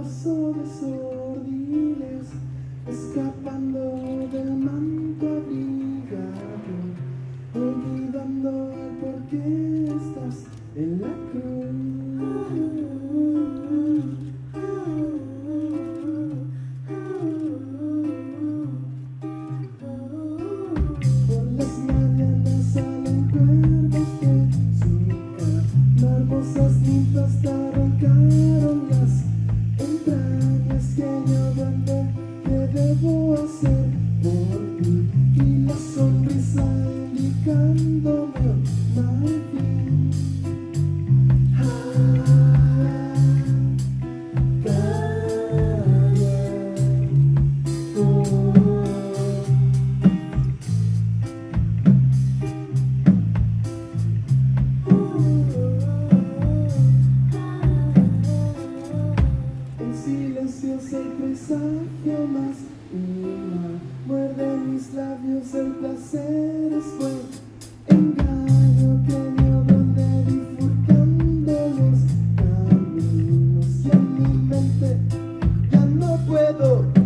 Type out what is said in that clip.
Bajos o de escapando del manto abrigado, olvidando por qué estás en la más mal Muerde mis labios, el placer es fuego. Engaño que me obrande bifurcando los caminos Y en mi mente. Ya no puedo